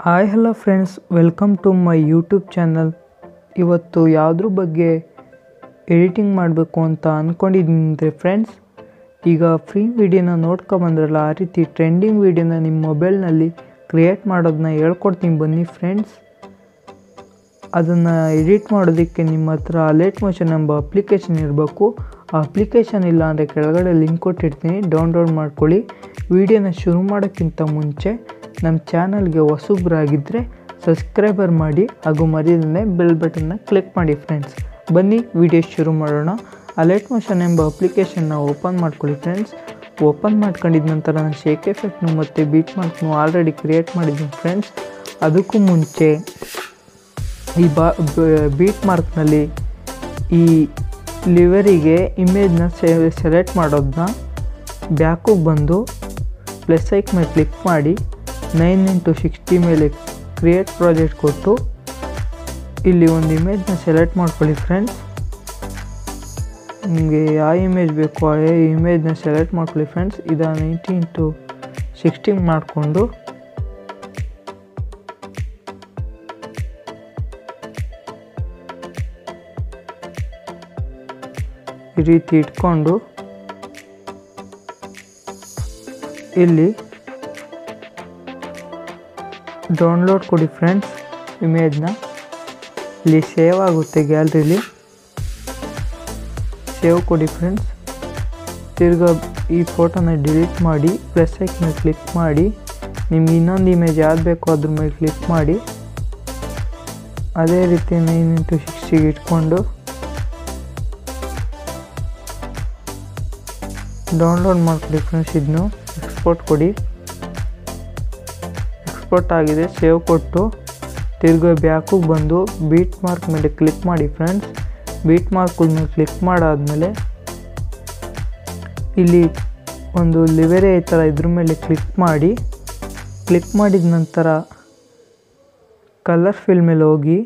Hi hello friends welcome to my YouTube channel ಇವತ್ತು ಯಾವುದ್ರ ಬಗ್ಗೆ ಎಡಿಟಿಂಗ್ ಮಾಡಬೇಕು ಅಂತ ಅಂದ್ಕೊಂಡಿದ್ದೀನಿ ಫ್ರೆಂಡ್ಸ್ ಈಗ ಫ್ರೀ ವಿಡಿಯೋನ ನೋಡ್ಕೊಬಂದ್ರಲ್ಲ ಆ ರೀತಿ ಟ್ರೆಂಡಿಂಗ್ ವಿಡಿಯೋನ ನಿಮ್ಮ ಮೊಬೈಲ್ನಲ್ಲಿ ಕ್ರಿಯೇಟ್ ಮಾಡೋದನ್ನ ಹೇಳ್ಕೊಡ್ತೀನಿ ಬನ್ನಿ ಫ್ರೆಂಡ್ಸ್ ಅದನ್ನು ಎಡಿಟ್ ಮಾಡೋದಕ್ಕೆ ನಿಮ್ಮ ಹತ್ರ ಲೇಟ್ ಮೋಷನ್ ಎಂಬ ಅಪ್ಲಿಕೇಶನ್ ಇರಬೇಕು. ಆ ಅಪ್ಲಿಕೇಶನ್ ಇಲ್ಲ ಅಂದರೆ ಕೆಳಗಡೆ ಲಿಂಕ್ ಕೊಟ್ಟಿರ್ತೀನಿ. ಡೌನ್ಲೋಡ್ ಮಾಡ್ಕೊಳ್ಳಿ. ವಿಡಿಯೋನ ಶುರು ಮಾಡೋಕ್ಕಿಂತ ಮುಂಚೆ ನಮ್ಮ ಚಾನಲ್ಗೆ ಹೊಸಬ್ರಾಗಿದ್ದರೆ ಸಬ್ಸ್ಕ್ರೈಬರ್ ಮಾಡಿ ಹಾಗೂ ಮರಿಯದೇ ಬೆಲ್ ಬಟನ್ನ ಕ್ಲಿಕ್ ಮಾಡಿ ಫ್ರೆಂಡ್ಸ್ ಬನ್ನಿ, ವಿಡಿಯೋ ಶುರು ಮಾಡೋಣ. ಅಲರ್ಟ್ ಮೋಷನ್ ಎಂಬ ಅಪ್ಲಿಕೇಶನ್ನ ಓಪನ್ ಮಾಡ್ಕೊಳ್ಳಿ ಫ್ರೆಂಡ್ಸ್ ಓಪನ್ ಮಾಡ್ಕೊಂಡಿದ ನಂತರ ನಾನು ಶೇಕ್ ಎಫೆಕ್ಟ್ನು ಮತ್ತು ಬೀಟ್ ಮಾರ್ಕ್ನು ಆಲ್ರೆಡಿ ಕ್ರಿಯೇಟ್ ಮಾಡಿದ್ದೀನಿ ಫ್ರೆಂಡ್ಸ್ ಅದಕ್ಕೂ ಮುಂಚೆ ಈ ಬಾ ಬೀಟ್ ಮಾರ್ಕ್ನಲ್ಲಿ ಈ ಲಿವರಿಗೆ ಇಮೇಜ್ನ ಸೆಲೆಕ್ಟ್ ಮಾಡೋದನ್ನ ಬ್ಯಾಕಿಗೆ ಬಂದು ಪ್ಲಸ್ ಐಕ್ ಮೇಲೆ ಕ್ಲಿಕ್ ಮಾಡಿ ನೈನ್ ಇಂಟು ಸಿಕ್ಸ್ಟಿ ಮೇಲೆ ಕ್ರಿಯೇಟ್ ಪ್ರಾಜೆಕ್ಟ್ ಕೊಟ್ಟು ಇಲ್ಲಿ ಒಂದು ಇಮೇಜ್ನ ಸೆಲೆಕ್ಟ್ ಮಾಡ್ಕೊಳ್ಳಿ ಫ್ರೆಂಡ್ಸ್ ನಿಮಗೆ ಯಾವ ಇಮೇಜ್ ಬೇಕು ಆ ಇಮೇಜ್ನ ಸೆಲೆಕ್ಟ್ ಮಾಡ್ಕೊಳ್ಳಿ ಫ್ರೆಂಡ್ಸ್ ಇದು ನೈಂಟಿ ಇಂಟು ಸಿಕ್ಸ್ಟಿ ಮಾಡಿಕೊಂಡು ಈ ರೀತಿ ಇಟ್ಕೊಂಡು ಇಲ್ಲಿ ಡೌನ್ಲೋಡ್ ಕೊಡಿ ಫ್ರೆಂಡ್ಸ್ ಇಮೇಜ್ನ ಇಲ್ಲಿ ಸೇವ್ ಆಗುತ್ತೆ ಗ್ಯಾಲ್ರಿಲಿ ಸೇವ್ ಕೊಡಿ ಫ್ರೆಂಡ್ಸ್ ತಿರ್ಗಾ ಈ ಫೋಟೋನ ಡಿಲೀಟ್ ಮಾಡಿ ಪ್ಲಸ್ ಮೇಲೆ ಕ್ಲಿಕ್ ಮಾಡಿ, ನಿಮ್ಗೆ ಇನ್ನೊಂದು ಇಮೇಜ್ ಯಾವ್ದು ಬೇಕೋ ಅದ್ರ ಮೇಲೆ ಕ್ಲಿಕ್ ಮಾಡಿ. ಅದೇ ರೀತಿ ನೈನ್ ಇಂಟು ಸಿಕ್ಸ್ಟಿಗೆ ಇಟ್ಕೊಂಡು ಡೌನ್ಲೋಡ್ ಮಾಡ್ಕೊಡಿ ಫ್ರೆಂಡ್ಸ್ ಇದನ್ನು ಎಕ್ಸ್ಪೋರ್ಟ್ ಕೊಡಿ. ಎಕ್ಸ್ಪೋರ್ಟ್ ಆಗಿದೆ ಸೇವ್ ಕೊಟ್ಟು. ತಿರ್ಗೋ ಬ್ಯಾಕು ಬಂದು ಬೀಟ್ ಮಾರ್ಕ್ ಮೇಲೆ ಕ್ಲಿಕ್ ಮಾಡಿ ಫ್ರೆಂಡ್ಸ್ ಬೀಟ್ ಮಾರ್ಕ್ ಮೇಲೆ ಕ್ಲಿಕ್ ಮಾಡಾದಮೇಲೆ ಇಲ್ಲಿ ಒಂದು ಲಿವೆರೆ ಈ ಥರ ಇದ್ರ ಮೇಲೆ ಕ್ಲಿಕ್ ಮಾಡಿ. ಕ್ಲಿಕ್ ಮಾಡಿದ ನಂತರ ಕಲರ್ ಫಿಲ್ ಮೇಲೆ ಹೋಗಿ.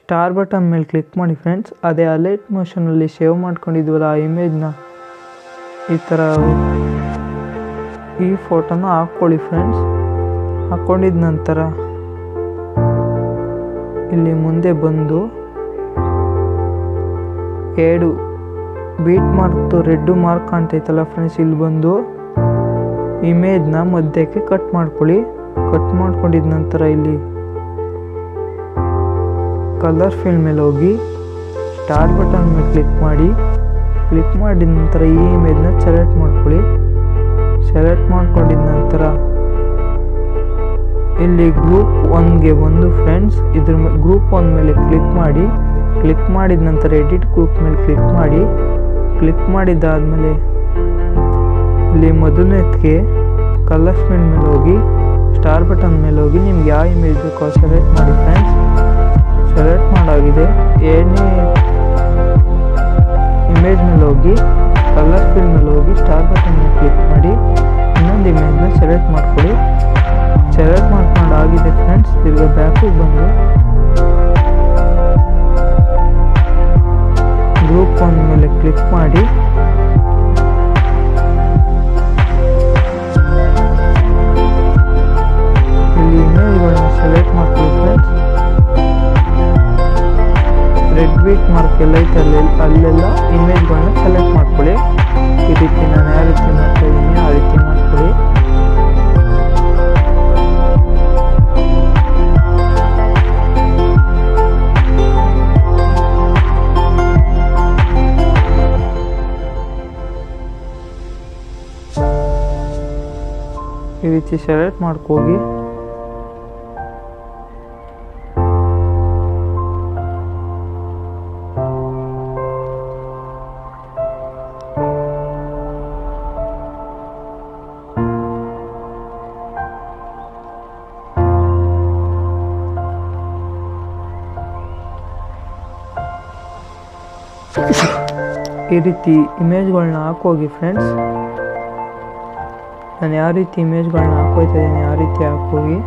ಸ್ಟಾರ್ ಬಟನ್ ಮೇಲೆ ಕ್ಲಿಕ್ ಮಾಡಿ ಫ್ರೆಂಡ್ಸ್ ಅದೇ ಅಲೈಟ್ ಮೋಷನಲ್ಲಿ ಸೇವ್ ಮಾಡ್ಕೊಂಡಿದ್ವಲ್ಲ ಆ ಇಮೇಜ್ನ ಈ ಥರ ಈ ಫೋಟೋನ ಹಾಕ್ಕೊಳ್ಳಿ ಫ್ರೆಂಡ್ಸ್. ಹಾಕ್ಕೊಂಡಿದ ನಂತರ ಇಲ್ಲಿ ಮುಂದೆ ಬಂದು ಎರಡು ಬೀಟ್ ಮಾರ್ಕ್ದು ರೆಡ್ಡು ಮಾರ್ಕ್ ಕಾಣ್ತೈತಲ್ಲ ಫ್ರೆಂಡ್ಸ್ ಇಲ್ಲಿ ಬಂದು ಇಮೇಜ್ನ ಮಧ್ಯಕ್ಕೆ ಕಟ್ ಮಾಡ್ಕೊಳ್ಳಿ. ಕಟ್ ಮಾಡ್ಕೊಂಡಿದ ನಂತರ ಇಲ್ಲಿ ಕಲರ್ ಫಿಲ್ ಮೇಲೆ ಹೋಗಿ ಸ್ಟಾರ್ ಬಟನ್ ಮೇಲೆ ಕ್ಲಿಕ್ ಮಾಡಿ. ಕ್ಲಿಕ್ ಮಾಡಿದ ನಂತರ ಈ ಇಮೇಜ್ನ ಸೆಲೆಕ್ಟ್ ಮಾಡ್ಕೊಳ್ಳಿ. ಸೆಲೆಕ್ಟ್ ಮಾಡ್ಕೊಂಡಿದ ನಂತರ ಇಲ್ಲಿ ಗ್ರೂಪ್ ಒನ್ಗೆ ಒಂದು ಫ್ರೆಂಡ್ಸ್ ಇದ್ರ ಗ್ರೂಪ್ ಒನ್ ಮೇಲೆ ಕ್ಲಿಕ್ ಮಾಡಿ. ಕ್ಲಿಕ್ ಮಾಡಿದ ನಂತರ ಎಡಿಟ್ ಗ್ರೂಪ್ ಮೇಲೆ ಕ್ಲಿಕ್ ಮಾಡಿ. ಕ್ಲಿಕ್ ಮಾಡಿದ್ದಾದಮೇಲೆ ಇಲ್ಲಿ ಮೊದಲನೇದಕ್ಕೆ ಕಲರ್ಸ್ ಮೇಲೆ ಮೇಲೆ ಹೋಗಿ ಸ್ಟಾರ್ ಬಟನ್ ಮೇಲೆ ಹೋಗಿ ನಿಮ್ಗೆ ಯಾವ ಇಮೇಜ್ ಬೇಕೋ ಸೆಲೆಕ್ಟ್ ಮಾಡಿ ಫ್ರೆಂಡ್ಸ್ ಸೆಲೆಕ್ಟ್ ಮಾಡಾಗಿದೆ. ಎರಡನೇ ಇಮೇಜ್ ಮೇಲೆ ಹೋಗಿ ಕಲರ್ ಫಿಲ್ ಮೇಲೆ ಹೋಗಿ ಸ್ಟಾರ್ ಬಟನ್ ಮೇಲೆ ಕ್ಲಿಕ್ ಮಾಡಿ, ಇನ್ನೊಂದು ಇಮೇಜ್ನ ಸೆಲೆಕ್ಟ್ ಮಾಡ್ಕೊಳ್ಳಿ. ಸೆಲೆಕ್ಟ್ ಮಾಡ್ಕೊಂಡು ಆಗಿದೆ ಫ್ರೆಂಡ್ಸ್ ತಿರ್ಗ ಬ್ಯಾಕಿಗೆ ಬಂದು. ಗ್ರೂಪ್ ಒನ್ ಮೇಲೆ ಕ್ಲಿಕ್ ಮಾಡಿ. ಈ ರೀತಿ ಸೆಲೆಕ್ಟ್ ಮಾಡ್ಕೋಗಿ. ಈ ರೀತಿ ಇಮೇಜ್ಗಳನ್ನ ಹಾಕೋಗಿ ಫ್ರೆಂಡ್ಸ್ ನಾನು ಯಾವ ರೀತಿ ಇಮೇಜ್ಗಳನ್ನ ಹಾಕೋಯ್ತಾ ಇದ್ದೀನಿ ಯಾವ ರೀತಿ ಹಾಕೋಗಿ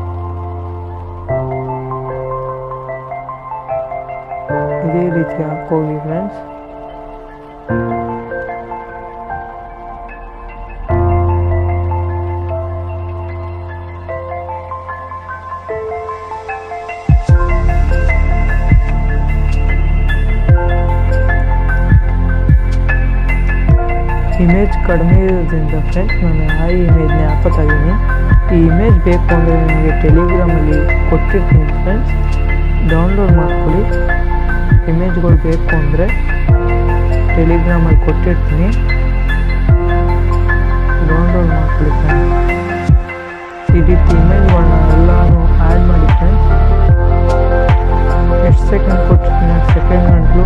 ಇದೇ ಬ್ಯಾಕ್ ಹೋಗಿ ಫ್ರೆಂಡ್ಸ್ ಇಮೇಜ್ ಕಡಿಮೆ ಇರೋದ್ರಿಂದ ಫ್ರೆಂಡ್ಸ್ ನಾನು ಆ ಇಮೇಜ್ನ ಹಾಕೋತಾಗಿದ್ದೀನಿ ಈ ಇಮೇಜ್ ಬೇಕು ಅಂದರೆ ನಿಮಗೆ ಟೆಲಿಗ್ರಾಮಲ್ಲಿ ಕೊಟ್ಟಿರ್ತೀನಿ ಫ್ರೆಂಡ್ಸ್ ಡೌನ್ಲೋಡ್ ಮಾಡ್ಕೊಳ್ಳಿ. ಇಮೇಜ್ಗಳು ಬೇಕು ಅಂದರೆ ಟೆಲಿಗ್ರಾಮಲ್ಲಿ ಕೊಟ್ಟಿರ್ತೀನಿ. ಡೌನ್ಲೋಡ್ ಮಾಡ್ಕೊಳ್ಳಿ ಫ್ರೆಂಡ್ಸ್ ಈ ರೀತಿ ಇಮೇಜ್ಗಳನ್ನ ಎಲ್ಲಾನು ಆ್ಯಡ್ ಮಾಡಿ ಫ್ರೆಂಡ್ಸ್ ಎಷ್ಟು ಸೆಕೆಂಡ್ ಕೊಟ್ಟಿರ್ತೀನಿ ಸೆಕೆಂಡ್ ಗಂಟಲು.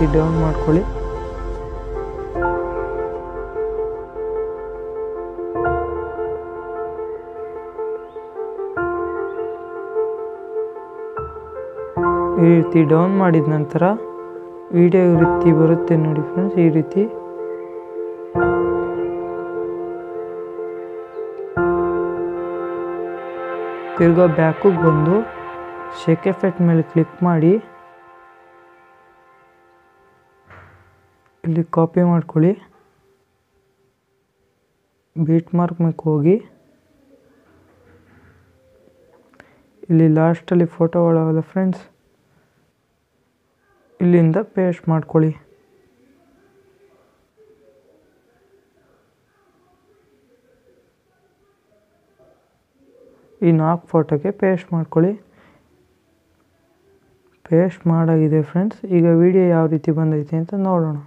ರೀತಿ ಡೌನ್ ಮಾಡ್ಕೊಳ್ಳಿ. ಈ ರೀತಿ ಡೌನ್ ಮಾಡಿದ ನಂತರ ವಿಡಿಯೋ ರೀತಿ ಬರುತ್ತೆ ನೋಡಿ ಫ್ರೆಂಡ್ಸ್ ಈ ರೀತಿ. ತಿರ್ಗಾ ಬ್ಯಾಕಿಗೆ ಬಂದು ಶೇಕ್ ಎಫೆಕ್ಟ್ ಮೇಲೆ ಕ್ಲಿಕ್ ಮಾಡಿ. ಇಲ್ಲಿ ಕಾಪಿ ಮಾಡ್ಕೊಳ್ಳಿ. ಬೀಟ್ ಮಾರ್ಕ್ ಮೇಲೆ ಹೋಗಿ. ಇಲ್ಲಿ ಲಾಸ್ಟಲ್ಲಿ ಫೋಟೋಗಳವಲ್ಲ ಫ್ರೆಂಡ್ಸ್ ಇಲ್ಲಿಂದ ಪೇಸ್ಟ್ ಮಾಡ್ಕೊಳ್ಳಿ. ಈ ನಾಲ್ಕು ಫೋಟೋಗೆ ಪೇಸ್ಟ್ ಮಾಡ್ಕೊಳ್ಳಿ. ಪೇಸ್ಟ್ ಮಾಡಾಗಿದೆ ಫ್ರೆಂಡ್ಸ್ ಈಗ ವಿಡಿಯೋ ಯಾವ ರೀತಿ ಬಂದೈತೆ ಅಂತ ನೋಡೋಣ.